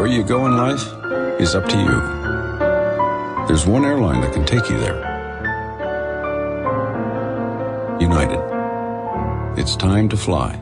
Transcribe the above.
Where you go in life is up to you. There's one airline that can take you there. United. It's time to fly.